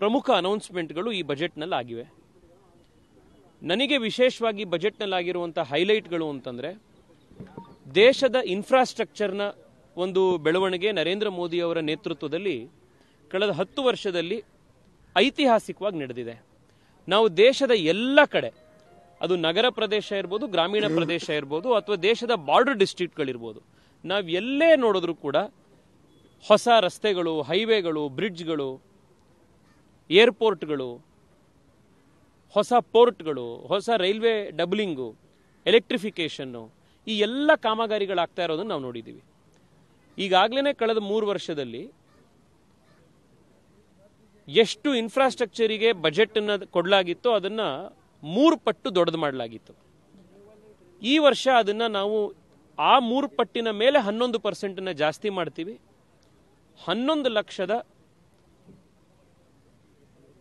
ಪ್ರಮುಖ ಅನೌನ್ಸ್ಮೆಂಟ್ಗಳು ಈ ಬಜೆಟ್ನಲ್ಲಿ ಆಗಿವೆ ನನಗೆ ವಿಶೇಷವಾಗಿ ಬಜೆಟ್ನಲ್ಲಿ ಆಗಿರುವಂಥ ಹೈಲೈಟ್ಗಳು ಅಂತಂದರೆ, ದೇಶದ ಇನ್ಫ್ರಾಸ್ಟ್ರಕ್ಚರ್ನ ಒಂದು ಬೆಳವಣಿಗೆ ನರೇಂದ್ರ ಮೋದಿ ಅವರ ನೇತೃತ್ವದಲ್ಲಿ ಕಳೆದ ಹತ್ತು ವರ್ಷದಲ್ಲಿ ಐತಿಹಾಸಿಕವಾಗಿ ನಡೆದಿದೆ. ನಾವು ದೇಶದ ಎಲ್ಲ ಕಡೆ, ಅದು ನಗರ ಪ್ರದೇಶ ಇರ್ಬೋದು, ಗ್ರಾಮೀಣ ಪ್ರದೇಶ ಇರ್ಬೋದು, ಅಥವಾ ದೇಶದ ಬಾರ್ಡರ್ ಡಿಸ್ಟ್ರಿಕ್ಟ್ಗಳಿರ್ಬೋದು ನಾವು ಎಲ್ಲೇ ನೋಡಿದ್ರೂ ಕೂಡ ಹೊಸ ರಸ್ತೆಗಳು ಹೈವೇಗಳು ಬ್ರಿಡ್ಜ್ಗಳು ಏರ್ಪೋರ್ಟ್ಗಳು, ಹೊಸ ಪೋರ್ಟ್ಗಳು, ಹೊಸ ರೈಲ್ವೆ ಡಬ್ಲಿಂಗು, ಎಲೆಕ್ಟ್ರಿಫಿಕೇಷನ್ನು, ಈ ಎಲ್ಲ ಕಾಮಗಾರಿಗಳಾಗ್ತಾ ಇರೋದನ್ನು ನಾವು ನೋಡಿದ್ದೀವಿ. ಈಗಾಗಲೇ ಕಳೆದ ಮೂರು ವರ್ಷದಲ್ಲಿ ಎಷ್ಟು ಇನ್ಫ್ರಾಸ್ಟ್ರಕ್ಚರಿಗೆ ಬಜೆಟನ್ನು ಕೊಡಲಾಗಿತ್ತೋ ಅದನ್ನು ಮೂರು ಪಟ್ಟು ದೊಡ್ಡದು ಮಾಡಲಾಗಿತ್ತು. ಈ ವರ್ಷ ಅದನ್ನು ನಾವು ಆ ಮೂರು ಪಟ್ಟಿನ ಮೇಲೆ ಹನ್ನೊಂದು ಪರ್ಸೆಂಟನ್ನು ಜಾಸ್ತಿ ಮಾಡ್ತೀವಿ. ಹನ್ನೊಂದು ಲಕ್ಷದ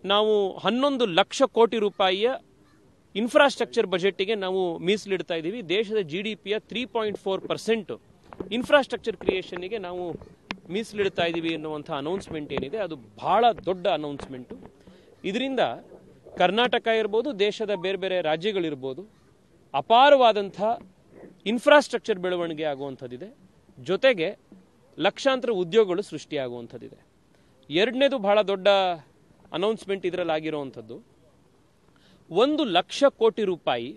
ನಾವು ಹನ್ನೊಂದು ಲಕ್ಷ ಕೋಟಿ ರೂಪಾಯಿಯ ಇನ್ಫ್ರಾಸ್ಟ್ರಕ್ಚರ್ ಬಜೆಟ್ಗೆ ನಾವು ಮೀಸಲಿಡ್ತಾ ಇದ್ದೀವಿ. ದೇಶದ ಜಿ ಡಿ ಪಿಯ three point four percent infrastructure ಕ್ರಿಯೇಷನ್ಗೆ ನಾವು ಮೀಸಲಿಡ್ತಾ ಇದ್ದೀವಿ ಅನ್ನುವಂಥ ಅನೌನ್ಸ್ಮೆಂಟ್ ಏನಿದೆ. ಅದು ಬಹಳ ದೊಡ್ಡ ಅನೌನ್ಸ್ಮೆಂಟು ಇದರಿಂದ ಕರ್ನಾಟಕ ಇರ್ಬೋದು, ದೇಶದ ಬೇರೆ ಬೇರೆ ರಾಜ್ಯಗಳಿರ್ಬೋದು, ಅಪಾರವಾದಂಥ ಇನ್ಫ್ರಾಸ್ಟ್ರಕ್ಚರ್ ಬೆಳವಣಿಗೆ ಆಗುವಂಥದ್ದಿದೆ. ಜೊತೆಗೆ ಲಕ್ಷಾಂತರ ಉದ್ಯೋಗಗಳು ಸೃಷ್ಟಿಯಾಗುವಂಥದ್ದಿದೆ. ಎರಡನೇದು ಬಹಳ ದೊಡ್ಡ ಅನೌನ್ಸ್ಮೆಂಟ್ ಇದರಲ್ಲಿ ಆಗಿರುವಂಥದ್ದು ಒಂದು ಲಕ್ಷ ಕೋಟಿ ರೂಪಾಯಿ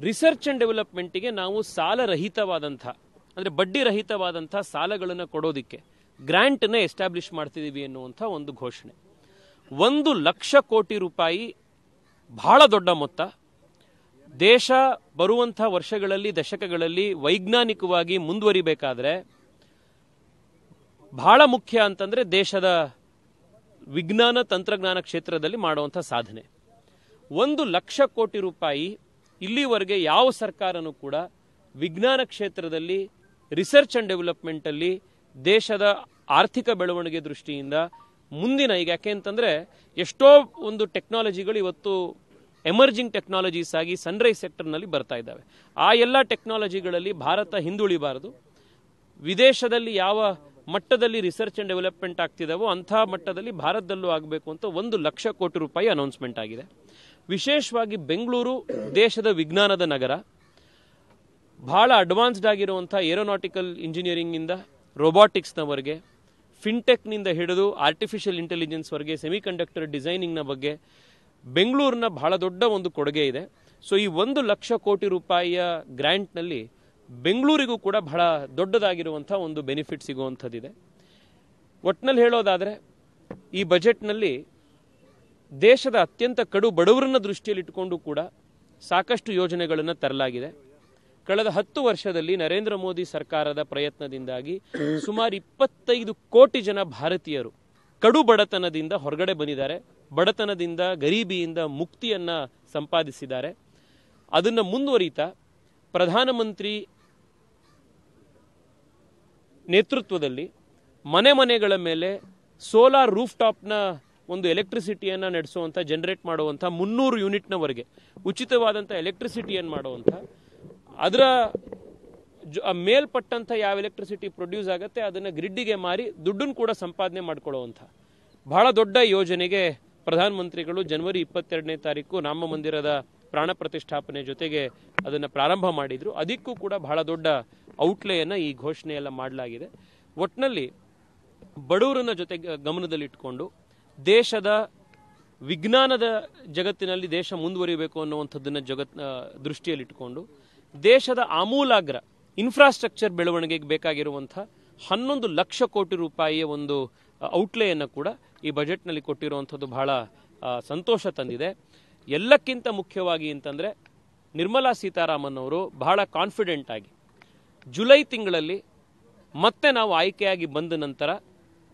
ರಿಸರ್ಚ್ ಅಂಡ್ ಡೆವಲಪ್ಮೆಂಟಿಗೆ ನಾವು ಸಾಲರಹಿತವಾದಂಥ ಅಂದರೆ ಬಡ್ಡಿ ರಹಿತವಾದಂಥ ಸಾಲಗಳನ್ನು ಕೊಡೋದಕ್ಕೆ ಗ್ರ್ಯಾಂಟನ್ನ ಎಸ್ಟಾಬ್ಲಿಷ್ ಮಾಡ್ತಿದ್ದೀವಿ ಎನ್ನುವಂಥ ಒಂದು ಘೋಷಣೆ. ಒಂದು ಲಕ್ಷ ಕೋಟಿ ರೂಪಾಯಿ ಬಹಳ ದೊಡ್ಡ ಮೊತ್ತ. ದೇಶ ಬರುವಂಥ ವರ್ಷಗಳಲ್ಲಿ, ದಶಕಗಳಲ್ಲಿ ವೈಜ್ಞಾನಿಕವಾಗಿ ಮುಂದುವರಿಬೇಕಾದ್ರೆ ಬಹಳ ಮುಖ್ಯ ಅಂತಂದರೆ ದೇಶದ ವಿಜ್ಞಾನ ತಂತ್ರಜ್ಞಾನ ಕ್ಷೇತ್ರದಲ್ಲಿ ಮಾಡುವಂಥ ಸಾಧನೆ. ಒಂದು ಲಕ್ಷ ಕೋಟಿ ರೂಪಾಯಿ ಇಲ್ಲಿವರೆಗೆ ಯಾವ ಸರ್ಕಾರನೂ ಕೂಡ ವಿಜ್ಞಾನ ಕ್ಷೇತ್ರದಲ್ಲಿ ರಿಸರ್ಚ್ ಅಂಡ್ ಡೆವಲಪ್ಮೆಂಟಲ್ಲಿ ದೇಶದ ಆರ್ಥಿಕ ಬೆಳವಣಿಗೆ ದೃಷ್ಟಿಯಿಂದ ಮುಂದಿನ ಈಗ ಯಾಕೆ ಅಂತಂದರೆ ಎಷ್ಟೋ ಒಂದು ಟೆಕ್ನಾಲಜಿಗಳು ಇವತ್ತು ಎಮರ್ಜಿಂಗ್ ಟೆಕ್ನಾಲಜೀಸ್ ಆಗಿ ಸನ್ರೈಸ್ ಸೆಕ್ಟರ್ನಲ್ಲಿ ಬರ್ತಾ ಇದ್ದಾವೆ. ಆ ಎಲ್ಲ ಟೆಕ್ನಾಲಜಿಗಳಲ್ಲಿ ಭಾರತ ಹಿಂದುಳಿಬಾರದು. ವಿದೇಶದಲ್ಲಿ ಯಾವ ಮಟ್ಟದಲ್ಲಿ ರಿಸರ್ಚ್ ಅಂಡ್ ಡೆವಲಪ್ಮೆಂಟ್ ಆಗ್ತಿದಾವೋ ಅಂಥ ಮಟ್ಟದಲ್ಲಿ ಭಾರತದಲ್ಲೂ ಆಗಬೇಕು ಅಂತ ಒಂದು ಲಕ್ಷ ಕೋಟಿ ರೂಪಾಯಿ ಅನೌನ್ಸ್ಮೆಂಟ್ ಆಗಿದೆ. ವಿಶೇಷವಾಗಿ ಬೆಂಗಳೂರು ದೇಶದ ವಿಜ್ಞಾನದ ನಗರ. ಬಹಳ ಅಡ್ವಾನ್ಸ್ಡ್ ಆಗಿರುವಂಥ ಏರೋನಾಟಿಕಲ್ ಇಂಜಿನಿಯರಿಂಗಿಂದ ರೊಬಾಟಿಕ್ಸ್ನವರೆಗೆ ಫಿನ್ಟೆಕ್ನಿಂದ ಹಿಡಿದು ಆರ್ಟಿಫಿಷಿಯಲ್ ಇಂಟೆಲಿಜೆನ್ಸ್ವರೆಗೆ ಸೆಮಿಕಂಡಕ್ಟರ್ ಡಿಸೈನಿಂಗ್ನ ಬಗ್ಗೆ ಬೆಂಗಳೂರಿನ ಬಹಳ ದೊಡ್ಡ ಒಂದು ಕೊಡುಗೆ ಇದೆ. ಸೊ ಈ ಒಂದು ಲಕ್ಷ ಕೋಟಿ ರೂಪಾಯಿಯ ಗ್ರ್ಯಾಂಟ್ನಲ್ಲಿ ಬೆಂಗಳೂರಿಗೂ ಕೂಡ ಬಹಳ ದೊಡ್ಡದಾಗಿರುವಂಥ ಒಂದು ಬೆನಿಫಿಟ್ ಸಿಗುವಂಥದ್ದಿದೆ. ಒಟ್ನಲ್ಲಿ ಹೇಳೋದಾದರೆ, ಈ ಬಜೆಟ್ನಲ್ಲಿ ದೇಶದ ಅತ್ಯಂತ ಕಡು ಬಡವರನ್ನ ದೃಷ್ಟಿಯಲ್ಲಿಟ್ಟುಕೊಂಡು ಕೂಡ ಸಾಕಷ್ಟು ಯೋಜನೆಗಳನ್ನು ತರಲಾಗಿದೆ. ಕಳೆದ ಹತ್ತು ವರ್ಷದಲ್ಲಿ ನರೇಂದ್ರ ಮೋದಿ ಸರ್ಕಾರದ ಪ್ರಯತ್ನದಿಂದಾಗಿ ಸುಮಾರು ಇಪ್ಪತ್ತೈದು ಕೋಟಿ ಜನ ಭಾರತೀಯರು ಕಡು ಬಡತನದಿಂದ ಹೊರಗಡೆ ಬಂದಿದ್ದಾರೆ. ಬಡತನದಿಂದ, ಗರೀಬಿಯಿಂದ ಮುಕ್ತಿಯನ್ನ ಸಂಪಾದಿಸಿದ್ದಾರೆ. ಅದನ್ನು ಮುಂದುವರಿತಾ ಪ್ರಧಾನಮಂತ್ರಿ ನೇತೃತ್ವದಲ್ಲಿ ಮನೆ ಮನೆಗಳ ಮೇಲೆ ಸೋಲಾರ್ ರೂಫ್ ಟಾಪ್ನ ಒಂದು ಎಲೆಕ್ಟ್ರಿಸಿಟಿಯನ್ನು ನಡೆಸುವಂಥ ಜನರೇಟ್ ಮಾಡುವಂಥ ಮುನ್ನೂರು ಯೂನಿಟ್ನವರೆಗೆ ಉಚಿತವಾದಂಥ ಎಲೆಕ್ಟ್ರಿಸಿಟಿಯನ್ನು ಮಾಡುವಂಥ ಅದರ ಮೇಲ್ಪಟ್ಟಂಥ ಯಾವ ಎಲೆಕ್ಟ್ರಿಸಿಟಿ ಪ್ರೊಡ್ಯೂಸ್ ಆಗುತ್ತೆ ಅದನ್ನು ಗ್ರಿಡ್ಡಿಗೆ ಮಾರಿ ದುಡ್ಡನ್ನು ಕೂಡ ಸಂಪಾದನೆ ಮಾಡ್ಕೊಳ್ಳುವಂಥ ಬಹಳ ದೊಡ್ಡ ಯೋಜನೆಗೆ ಪ್ರಧಾನಮಂತ್ರಿಗಳು ಜನವರಿ ಇಪ್ಪತ್ತೆರಡನೇ ತಾರೀಕು ರಾಮ ಮಂದಿರದ ಪ್ರಾಣ ಪ್ರತಿಷ್ಠಾಪನೆ ಜೊತೆಗೆ ಅದನ್ನು ಪ್ರಾರಂಭ ಮಾಡಿದರು. ಅದಕ್ಕೂ ಕೂಡ ಬಹಳ ದೊಡ್ಡ ಔಟ್ಲೇಯನ್ನು ಈ ಘೋಷಣೆಯೆಲ್ಲ ಮಾಡಲಾಗಿದೆ. ಒಟ್ಟಿನಲ್ಲಿ ಬಡವರನ್ನ ಜೊತೆ ಗಮನದಲ್ಲಿಟ್ಕೊಂಡು ದೇಶದ ವಿಜ್ಞಾನದ ಜಗತ್ತಿನಲ್ಲಿ ದೇಶ ಮುಂದುವರಿಬೇಕು ಅನ್ನುವಂಥದ್ದನ್ನು ಜಗತ್ ದೃಷ್ಟಿಯಲ್ಲಿಟ್ಟುಕೊಂಡು ದೇಶದ ಆಮೂಲಾಗ್ರ ಇನ್ಫ್ರಾಸ್ಟ್ರಕ್ಚರ್ ಬೆಳವಣಿಗೆಗೆ ಬೇಕಾಗಿರುವಂಥ ಹನ್ನೊಂದು ಲಕ್ಷ ಕೋಟಿ ರೂಪಾಯಿಯ ಒಂದು ಔಟ್ಲೇಯನ್ನು ಕೂಡ ಈ ಬಜೆಟ್ನಲ್ಲಿ ಕೊಟ್ಟಿರುವಂಥದ್ದು ಬಹಳ ಸಂತೋಷ ತಂದಿದೆ. ಎಲ್ಲಕ್ಕಿಂತ ಮುಖ್ಯವಾಗಿ ಅಂತಂದರೆ ನಿರ್ಮಲಾ ಸೀತಾರಾಮನ್ ಅವರು ಬಹಳ ಕಾನ್ಫಿಡೆಂಟ್ ಆಗಿ ಜುಲೈ ತಿಂಗಳಲ್ಲಿ ಮತ್ತೆ ನಾವು ಆಯ್ಕೆಯಾಗಿ ಬಂದ ನಂತರ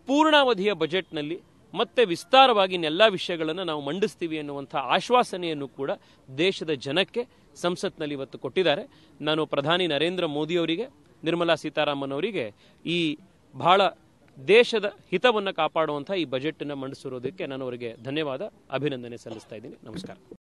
ಪೂರ್ಣಾವಧಿಯ ಬಜೆಟ್ನಲ್ಲಿ ಮತ್ತೆ ವಿಸ್ತಾರವಾಗಿ ಎಲ್ಲ ವಿಷಯಗಳನ್ನು ನಾವು ಮಂಡಿಸ್ತೀವಿ ಎನ್ನುವಂಥ ಆಶ್ವಾಸನೆಯನ್ನು ಕೂಡ ದೇಶದ ಜನಕ್ಕೆ ಸಂಸತ್ನಲ್ಲಿ ಇವತ್ತು ಕೊಟ್ಟಿದ್ದಾರೆ. ನಾನು ಪ್ರಧಾನಿ ನರೇಂದ್ರ ಮೋದಿಯವರಿಗೆ, ನಿರ್ಮಲಾ ಸೀತಾರಾಮನ್ ಅವರಿಗೆ ಈ ಬಹಳ ದೇಶದ ಹಿತವನ್ನು ಕಾಪಾಡುವಂಥ ಈ ಬಜೆಟನ್ನು ಮಂಡಿಸಿರೋದಕ್ಕೆ ನಾನು ಅವರಿಗೆ ಧನ್ಯವಾದ ಅಭಿನಂದನೆ ಸಲ್ಲಿಸ್ತಾ ಇದ್ದೀನಿ. ನಮಸ್ಕಾರ.